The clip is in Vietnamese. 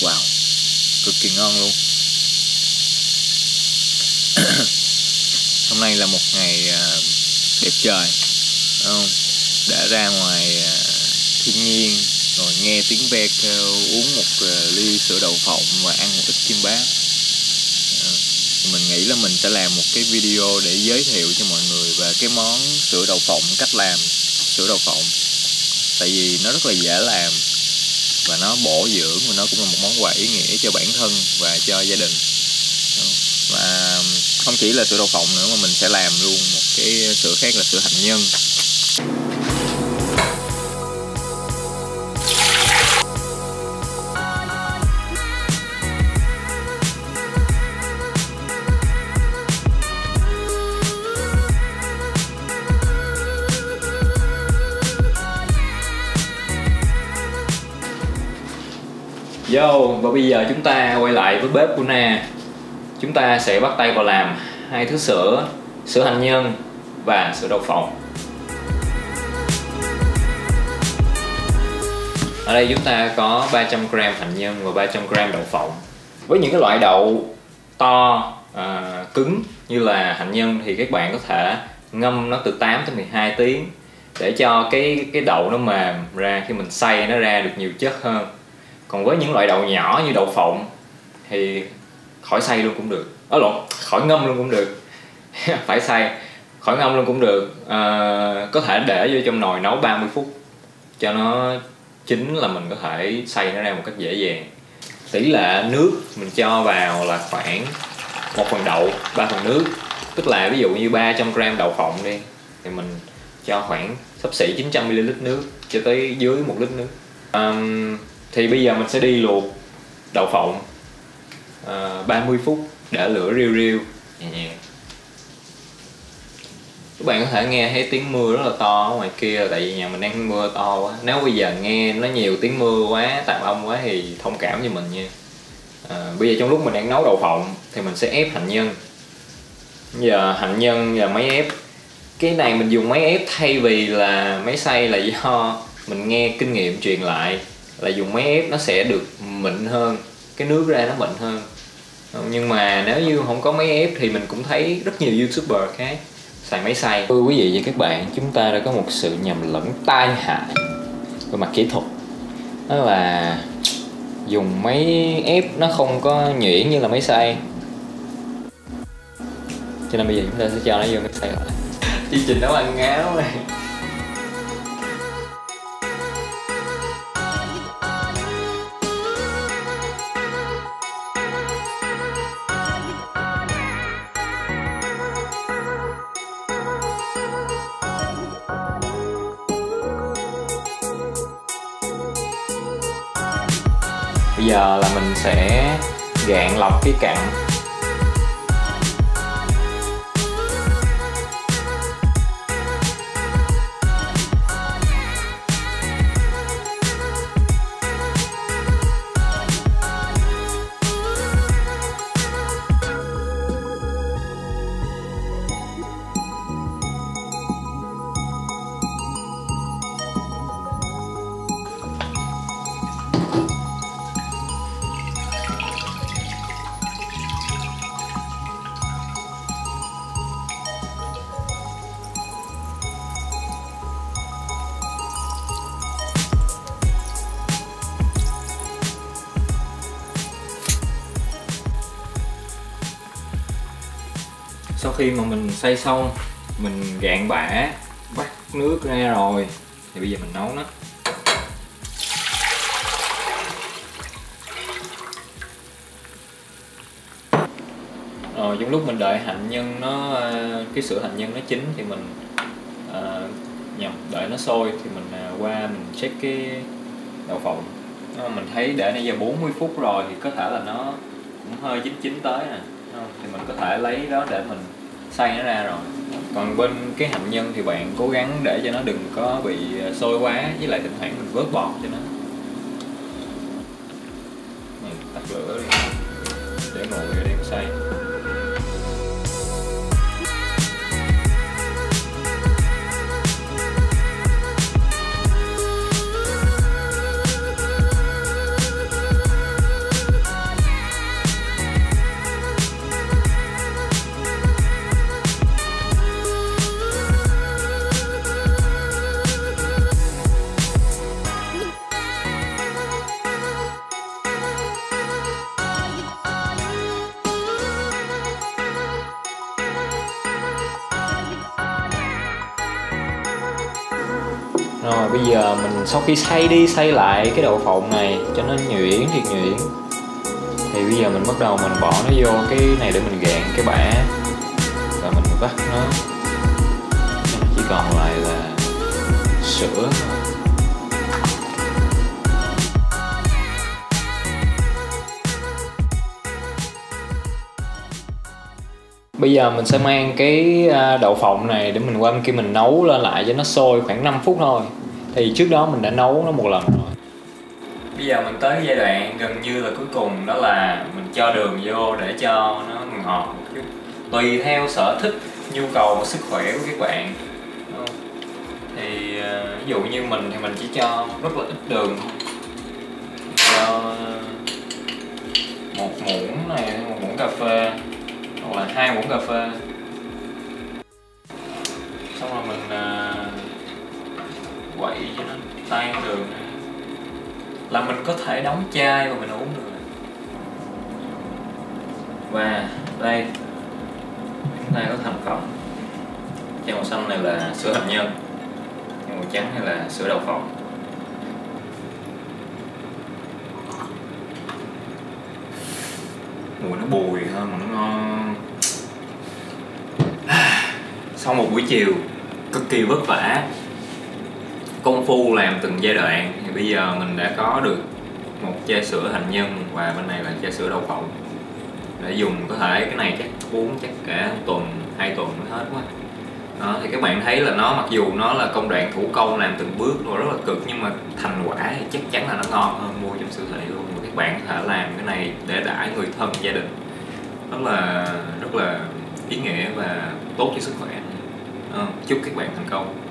wow. Cực kỳ ngon luôn. Hôm nay là một ngày à, đẹp trời, đúng không? Đã ra ngoài à, thiên nhiên, rồi nghe tiếng ve kêu, uống một à, ly sữa đậu phộng và ăn một ít kim bát. Ờ, mình nghĩ là mình sẽ làm một cái video để giới thiệu cho mọi người về cái món sữa đậu phộng, cách làm sữa đậu phộng. Tại vì nó rất là dễ làm và nó bổ dưỡng và nó cũng là một món quà ý nghĩa cho bản thân và cho gia đình. Và không chỉ là sữa đậu phộng nữa mà mình sẽ làm luôn một cái sữa khác là sữa hạnh nhân. Yo, và bây giờ chúng ta quay lại với bếp của Na. Chúng ta sẽ bắt tay vào làm hai thứ sữa Sữa hành nhân và sữa đậu phộng. Ở đây chúng ta có 300g hành nhân và 300g đậu phộng. Với những cái loại đậu to, à, cứng như là hành nhân thì các bạn có thể ngâm nó từ 8 tới 12 tiếng để cho cái cái đậu nó mềm ra khi mình xay nó ra được nhiều chất hơn còn với những loại đậu nhỏ như đậu phộng thì khỏi xay luôn cũng được. Ở lộn khỏi ngâm luôn cũng được. Phải xay khỏi ngâm luôn cũng được. À, có thể để vô trong nồi nấu 30 phút cho nó chín là mình có thể xay nó ra một cách dễ dàng. Tỷ lệ nước mình cho vào là khoảng một phần đậu ba phần nước. Tức là ví dụ như 300 gram đậu phộng đi thì mình cho khoảng sắp xỉ 900 ml nước cho tới dưới một lít nước. Um, thì bây giờ mình sẽ đi luộc đậu phộng. Uh, 30 phút để lửa riu riu nhẹ nhẹ các bạn có thể nghe thấy tiếng mưa rất là to ở ngoài kia tại vì nhà mình đang mưa to quá. Nếu bây giờ nghe nó nhiều tiếng mưa quá tạm âm quá thì thông cảm cho mình nha. À, bây giờ trong lúc mình đang nấu đậu phộng thì mình sẽ ép hành nhân. Giờ hành nhân và máy ép. Cái này mình dùng máy ép thay vì là máy xay là do mình nghe kinh nghiệm truyền lại là dùng máy ép nó sẽ được mịn hơn cái nước ra nó mịn hơn. Nhưng mà nếu như không có máy ép thì mình cũng thấy rất nhiều youtuber khác xài máy xay. Thưa quý vị và các bạn chúng ta đã có một sự nhầm lẫn tai hại về mặt kỹ thuật. Đó là dùng máy ép nó không có nhuyễn như là máy xay. Cho nên bây giờ chúng ta sẽ cho nó vô máy xay lại. Chương trình nấu ăn ngáo này giờ là mình sẽ gạn lọc cái cặn. Sau khi mà mình xay xong mình gạn bã bắt nước ra rồi thì bây giờ mình nấu nó. Rồi trong lúc mình đợi hạnh nhân nó ờ, cái sữa hạnh nhân nó chín thì mình à, nhầm đợi nó sôi thì mình à, qua mình check cái đậu phộng. Mình thấy để nãy giờ 40 phút rồi thì có thể là nó cũng hơi chín chín tới nè thì mình có thể lấy đó để mình xay nó ra rồi. Còn bên cái hạnh nhân thì bạn cố gắng để cho nó đừng có bị ờ, sôi quá, với lại thỉnh thoảng mình vớt bọt cho nó. Mình tắt lửa đi. Để ngồi để đem xay. Rồi bây giờ mình sau khi xay đi xay lại cái đậu phộng này cho nó nhuyễn thiệt nhuyễn. Thì bây giờ mình bắt đầu mình bỏ nó vô cái này để mình gạn cái bã. Và mình vắt nó. Chỉ còn lại là sữa thôi. Bây giờ mình sẽ mang cái à, đậu phộng này để mình qua bên kia mình nấu lên lại cho nó sôi khoảng 5 phút thôi. Thì trước đó mình đã nấu nó một lần rồi. Bây giờ mình tới giai đoạn gần như là cuối cùng, đó là mình cho đường vô để cho nó ngọt một chút. Tùy theo sở thích, nhu cầu và sức khỏe của các bạn. Thì à, ví dụ như mình thì mình chỉ cho rất là ít đường cho một muỗng này, một muỗng cà phê hai muỗng cà phê. Xong rồi mình uh, quậy cho nó tan đường là mình có thể đóng chai và mình uống được. Và đây chúng ta có thành phẩm. Chai màu xanh này là sữa hạnh nhân màu trắng này là sữa đậu phộng. Mùi nó bùi hơn mà nó ngon sau một buổi chiều cực kỳ vất vả công phu làm từng giai đoạn. Thì bây giờ mình đã có được một chai sữa hạnh nhân và bên này là chai sữa đậu phộng. Để dùng có thể cái này chắc uống chắc cả tuần hai tuần mới hết quá. Đó, thì các bạn thấy là nó mặc dù nó là công đoạn thủ công làm từng bước rồi rất là cực nhưng mà thành quả thì chắc chắn là nó ngon hơn mua trong siêu thị luôn. Và các bạn có thể làm cái này để đãi người thân gia đình. Rất là rất là ý nghĩa và tốt cho sức khỏe. Ờ, chúc các bạn thành công.